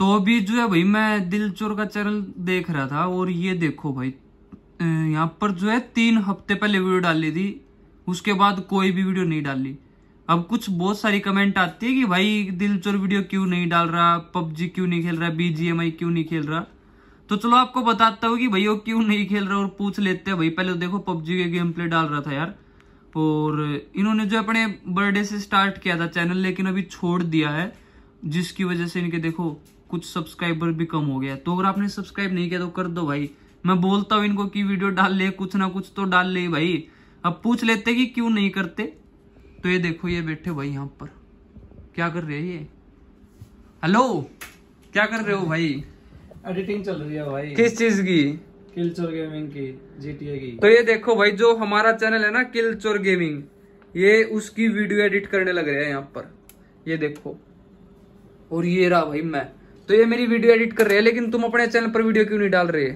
तो अभी जो है भाई, मैं दिल चोर का चैनल देख रहा था और ये देखो भाई यहाँ पर जो है तीन हफ़्ते पहले वीडियो डाली थी, उसके बाद कोई भी वीडियो नहीं डाली। अब कुछ बहुत सारी कमेंट आती है कि भाई दिल चोर वीडियो क्यों नहीं डाल रहा, पबजी क्यों नहीं खेल रहा बीजीएमआई क्यों नहीं खेल रहा? तो चलो आपको बताता हूँ कि भाई, वो क्यों नहीं खेल रहा और पूछ लेते हैं। भाई, पहले तो देखो, पबजी के गेम प्ले डाल रहा था यार। और इन्होंने जो अपने बर्थडे से स्टार्ट किया था चैनल लेकिन अभी छोड़ दिया है, जिसकी वजह से इनके देखो कुछ सब्सक्राइबर भी कम हो गया। तो अगर आपने सब्सक्राइब नहीं किया तो कर दो भाई। मैं बोलता हूँ इनको कि वीडियो डाल ले कुछ ना कुछ तो डाल ले भाई। अब पूछ लेते कि क्यों नहीं करते? तो ये देखो ये बैठे भाई यहाँ पर। क्या कर रहे हैं ये? हेलो क्या कर रहे हो भाई? एडिटिंग चल रही है भाई। किस चीज़ की? किलचोर गेमिंग की जीटीए की। तो ये देखो भाई जो हमारा चैनल है ना किल चोर गेमिंग ये उसकी वीडियो एडिट करने लग रहे हैं यहाँ पर। ये देखो। और ये रहा भाई मैं। तो ये मेरी वीडियो एडिट कर रहे हैं लेकिन तुम अपने चैनल पर वीडियो क्यों नहीं डाल रहे?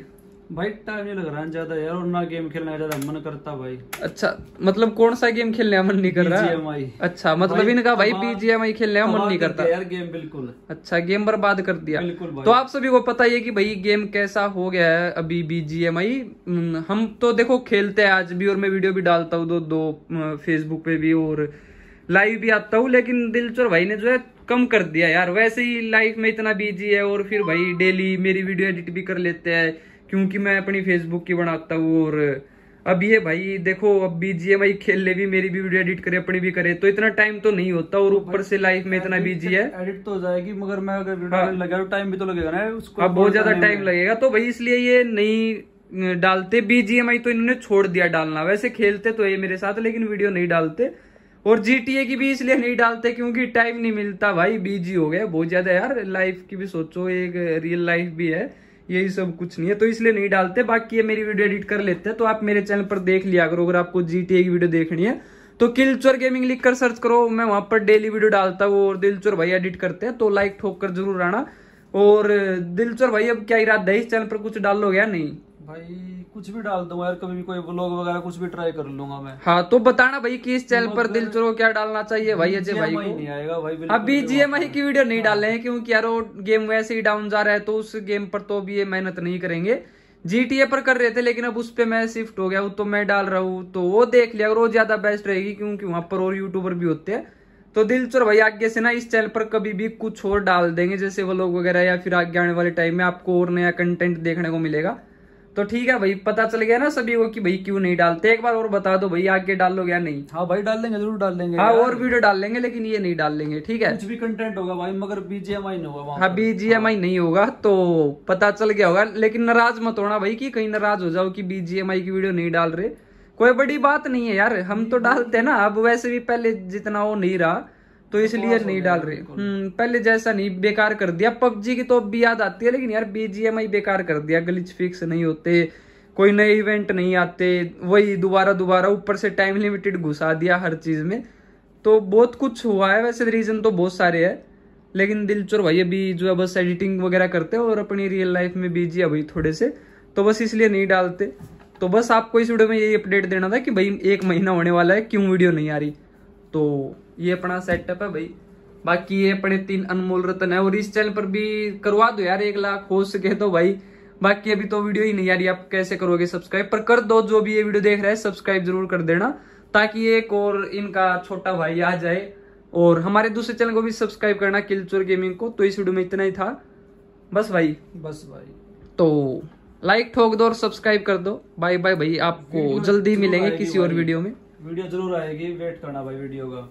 भाई टाइम नहीं लग रहा है ज़्यादा यार और ना गेम खेलने का ज़्यादा मन करता भाई। अच्छा मतलब कौन सा गेम खेलने का मन नहीं कर रहा? BGMI अच्छा मतलब इनका भाई बीजीएमआई खेलने का मन नहीं करता यार गेम बिल्कुल। अच्छा गेम बर्बाद कर दिया। बिल्कुल भाई। तो आप सभी को पता ही है कि भाई गेम कैसा हो गया है अभी बीजीएमआई हम तो देखो खेलते हैं आज भी और मैं वीडियो भी डालता हूँ दो दो फेसबुक पे भी और लाइव भी आता हूँ लेकिन दिलचोर भाई ने जो है कम कर दिया यार। वैसे ही लाइफ में इतना बिज़ी है और फिर भाई डेली मेरी वीडियो एडिट भी कर लेते हैं क्योंकि मैं अपनी फेसबुक की बनाता हूँ और अब ये भाई देखो अब बीजीएमआई खेल ले भी मेरी भी वीडियो एडिट करे अपनी भी करे तो इतना टाइम तो नहीं होता और ऊपर से लाइफ में इतना बिज़ी है। एडिट तो हो जाएगी मगर मैं अगर वीडियो हाँ। लगा तो टाइम भी तो लगेगा ना उसको अब बहुत ज़्यादा टाइम लगेगा तो भाई इसलिए ये नहीं डालते बीजीएमआई तो इन्होंने छोड़ दिया डालना। वैसे खेलते तो ये मेरे साथ लेकिन वीडियो नहीं डालते। और जीटीए की भी इसलिए नहीं डालते क्योंकि टाइम नहीं मिलता। भाई बिज़ी हो गया, बहुत ज़्यादा यार। लाइफ की भी सोचो, एक रियल लाइफ भी है, यही सब कुछ नहीं है। तो इसलिए नहीं डालते, बाकी ये मेरी वीडियो एडिट कर लेते हैं। तो आप मेरे चैनल पर देख लिया करो, अगर आपको जीटीए की वीडियो देखनी है। तो किलचोर गेमिंग लिख कर सर्च करो, मैं वहाँ पर डेली वीडियो डालता हूँ और दिलचोर भाई एडिट करते हैं। तो लाइक ठोक कर ज़रूर आना। और दिलचोर भाई, अब क्या इरादा है? इस चैनल पर कुछ डाल लोगे या नहीं? भाई कुछ भी डाल दूँगा यार कभी भी कोई व्लॉग वगैरह कुछ भी ट्राई कर लूँगा मैं। हाँ तो बताना भाई कि इस चैनल पर दिलचोर को क्या डालना चाहिए भाई अजय भाई को? नहीं आएगा भाई अभी जीएमआई की वीडियो नहीं डाल रहे हैं क्योंकि यार वो गेम वैसे ही डाउन जा रहा है तो उस गेम पर तो अभी ये मेहनत नहीं करेंगे। जीटीए पर कर रहे थे लेकिन अब उस पर मैं शिफ्ट हो गया हूँ तो मैं डाल रहा हूँ तो वो देख लिया अगर वो ज़्यादा बेस्ट रहेगी क्योंकि वहाँ पर और यूट्यूबर भी होते हैं। तो दिलचोर भाई आगे से ना इस चैनल पर कभी भी कुछ और डाल देंगे जैसे वो लोग वगैरह या फिर आगे आने वाले टाइम में आपको और नया कंटेंट देखने को मिलेगा। तो ठीक है भाई पता चल गया ना सभी को कि भाई क्यों नहीं डालते। एक बार और बता दो भाई आगे डाल लोगे या नहीं। हाँ भाई डाल देंगे ज़रूर डाल देंगे हाँ और वीडियो डाल लेंगे लेकिन ये नहीं डाल लेंगे ठीक है? कुछ भी कंटेंट होगा भाई मगर बीजीएमआई नहीं होगा हाँ। बीजीएमआई नहीं होगा तो पता चल गया होगा। लेकिन नाराज़ मत होना भाई की कहीं नाराज़ हो जाओ की बीजीएमआई की वीडियो नहीं डाल रहे। कोई बड़ी बात नहीं है यार हम तो डालते हैं ना अब वैसे भी पहले जितना वो नहीं रहा। तो इसलिए नहीं डाल रहे। हम्म पहले जैसा नहीं बेकार कर दिया। पबजी की तो अब भी याद आती है लेकिन यार बीजीएमआई बेकार कर दिया। ग्लिच फिक्स नहीं होते कोई नए इवेंट नहीं आते वही दोबारा दोबारा ऊपर से टाइम लिमिटेड घुसा दिया हर चीज़ में। तो बहुत कुछ हुआ है वैसे रीजन तो बहुत सारे है लेकिन दिलचोर भाई अभी जो है बस एडिटिंग वगैरह करते हैं और अपनी रियल लाइफ में बिज़ी है भाई थोड़े से तो बस इसलिए नहीं डालते। तो बस आपको इस वीडियो में यही अपडेट देना था कि भाई एक महीना होने वाला है क्यों वीडियो नहीं आ रही? तो ये अपना सेटअप है भाई। बाकी ये अपने तीन अनमोल रतन है और इस चैनल पर भी करवा दो यार एक लाख हो सके तो भाई। बाकी अभी तो वीडियो ही नहीं यार आप कैसे करोगे सब्सक्राइब पर कर दो जो भी ये वीडियो देख रहा है सब्सक्राइब ज़रूर कर देना ताकि एक और इनका छोटा भाई आ जाए। और हमारे दूसरे चैनल को भी सब्सक्राइब करना किलचोर गेमिंग को। तो इस वीडियो में इतना ही था। बस भाई। बस भाई। तो लाइक ठोक दो और सब्सक्राइब कर दो। बाय बाय भाई आपको जल्दी मिलेंगे किसी और वीडियो में। वीडियो ज़रूर आएगी वेट करना भाई वीडियो का।